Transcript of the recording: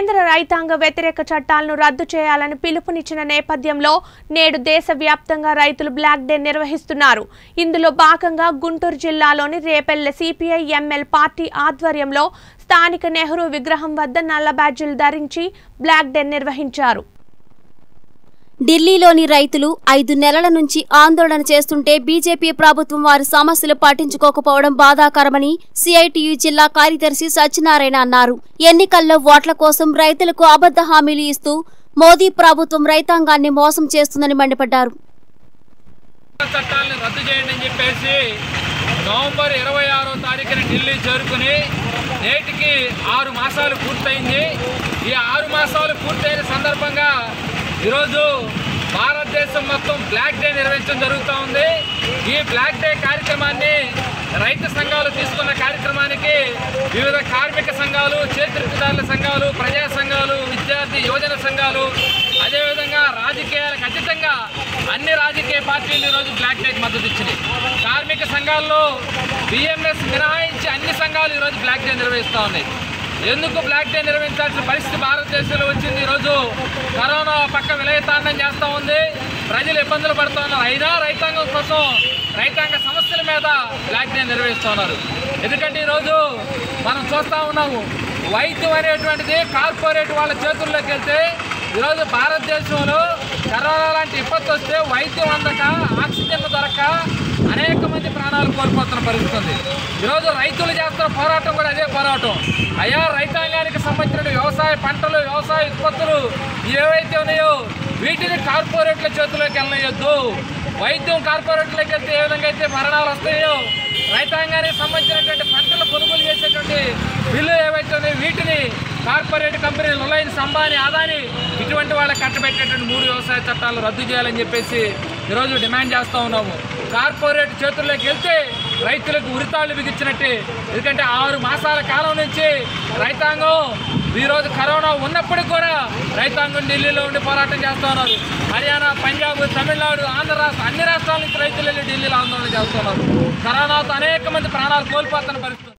కేంద్ర రైతాంగ వ్యతిరేక చట్టాలను రద్దు చేయాలని పిలుపునిచ్చిన నేపథ్యంలో నేడు దేశవ్యాప్తంగా రైతులు బ్లాక్ డే నిర్వహిస్తున్నారు. ఇందులో భాగంగా గుంటూరు జిల్లాలోని రేపెల్లె సిపిఐ ఎంఎల్ పార్టీ ఆధ్వర్యంలో స్థానిక నెహ్రూ విగ్రహం వద్ద నల్ల బ్యాడ్జీలు ధరించి బ్లాక్ డే నిర్వహించారు. ఢిల్లీలోని రైతులు ఐదు నెలల నుంచి ఆందోళన చేస్తుంటే బీజేపీ ప్రభుత్వం వారి సమస్యలు పట్టించుకోకపోవడం బాధాకరమని సిఐటియు జిల్లా కార్యదర్శి సత్యనారాయణ అన్నారు. ఎన్నికల్లో ఓట్ల కోసం రైతులకు అబద్ధ హామీలు ఇస్తూ మోదీ ప్రభుత్వం రైతాంగాన్ని మోసం చేస్తుందని మండిపడ్డారు. చట్టాలను రద్దు చేయండి అని చెప్పేసి నవంబర్ ఇరవై ఆరో తారీఖున ఢిల్లీ చేరుకుని నేటికి ఆరు మాసాలు పూర్తయింది. ఈ ఆరు మాసాలు పూర్తయిన సందర్భంగా ఈరోజు భారతదేశం మొత్తం బ్లాక్ డే నిర్వహించడం జరుగుతూ ఉంది. ఈ బ్లాక్ డే కార్యక్రమాన్ని రైతు సంఘాలు తీసుకున్న కార్యక్రమానికి వివిధ కార్మిక సంఘాలు చేతివృత్తిదారుల సంఘాలు ప్రజా సంఘాలు విద్యార్థి యువజన సంఘాలు అదేవిధంగా రాజకీయాలకు అతీతంగా అన్ని రాజకీయ పార్టీలు ఈరోజు బ్లాక్ డేకి మద్దతు ఇచ్చినాయి. కార్మిక సంఘాల్లో బిఎంఎస్ మినహాయించి అన్ని సంఘాలు ఈరోజు బ్లాక్ డే నిర్వహిస్తూ ఉన్నాయి. ఎందుకు బ్లాక్ డే నిర్వహించాల్సిన పరిస్థితి భారతదేశంలో వచ్చింది? ఈరోజు కరోనా పక్క విలయతాండం చేస్తూ ఉంది. ప్రజలు ఇబ్బందులు పడుతున్నారు అయినా రైతాంగం కోసం రైతాంగ సమస్యల మీద బ్లాక్ డే నిర్వహిస్తున్నారు ఎందుకంటే ఈరోజు మనం చూస్తూ ఉన్నాము వైద్యం అనేటువంటిది కార్పొరేట్ వాళ్ళ చేతుల్లోకి వెళ్తే ఈరోజు భారతదేశంలో కరోనా లాంటి విపత్తు వస్తే వైద్యం అందక అనేక మంది ప్రాణాలు కోల్పోతున్న పరిస్థితి ఉంది. ఈరోజు రైతులు చేస్తున్న పోరాటం కూడా అదే పోరాటం. అయా రైతాంగానికి సంబంధించిన వ్యవసాయ పంటలు వ్యవసాయ ఉత్పత్తులు ఏవైతే ఉన్నాయో వీటిని కార్పొరేట్ల చేతిలోకి వెళ్ళయొద్దు వైద్యం కార్పొరేట్లోకి వెళ్తే ఏ విధంగా అయితే మరణాలు వస్తాయో రైతాంగానికి సంబంధించినటువంటి పంటలు కొనుగోలు చేసేటువంటి బిల్లు ఏవైతే ఉన్నాయో వీటిని కార్పొరేట్ కంపెనీలు రిలయన్స్ అంబానీ ఆదాని ఇటువంటి వాళ్ళకి కట్టబెట్టేటువంటి మూడు వ్యవసాయ చట్టాలు రద్దు చేయాలని చెప్పేసి ఈరోజు డిమాండ్ చేస్తూ ఉన్నాము. కార్పొరేట్ చేతుల్లోకి వెళ్తే రైతులకు ఉరితాళ్ళు బిగించినట్టే. ఎందుకంటే ఆరు మాసాల కాలం నుంచి రైతాంగం ఈరోజు కరోనా ఉన్నప్పటికీ కూడా రైతాంగం ఢిల్లీలో ఉండి పోరాటం చేస్తూ ఉన్నారు. హర్యానా పంజాబ్ తమిళనాడు ఆంధ్ర రాష్ట్ర అన్ని రాష్ట్రాల నుంచి రైతులు వెళ్ళి ఢిల్లీలో ఆందోళన చేస్తున్నారు కరోనాతో అనేక మంది ప్రాణాలు కోల్పోతున్న పరిస్థితి.